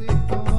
Sita